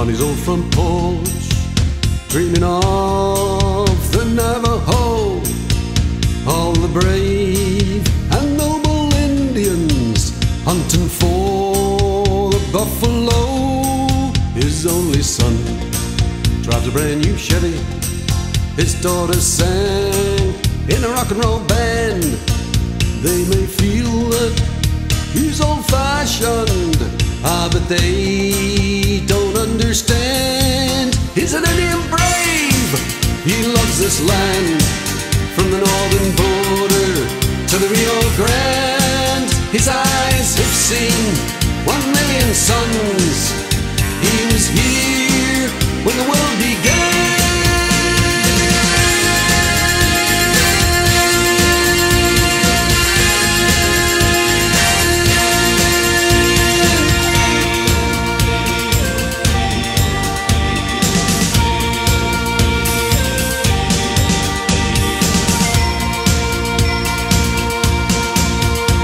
on his old front porch, dreaming of the Navajo, all the brave and noble Indians hunting for the buffalo. His only son drives a brand new Chevy. His daughter sang in a rock and roll band. They may feel that he's old fashioned, ah, but they don't understand. He's an Indian brave, he loves this land. From the northern border to the Rio Grande, his eyes have seen one million suns. He was here when the world began.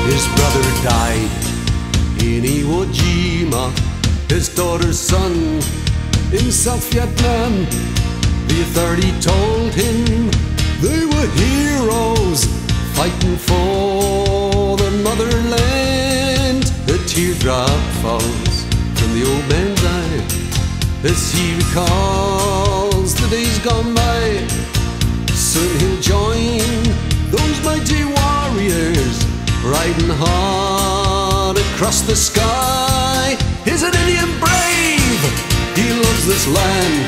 His brother died in Iwo Jima. His daughter's son in South Vietnam. The authority told him they were heroes fighting for the motherland. The teardrop falls from the old man's eye as he recalls the days gone by. Across the sky. He's an Indian brave. He loves this land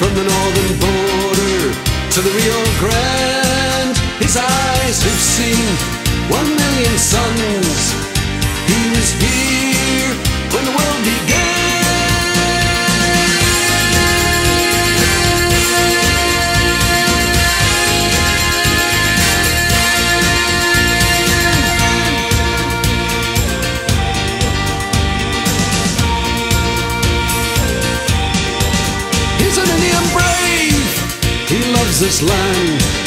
from the northern border to the Rio Grande. His eyes have seen one million suns. This land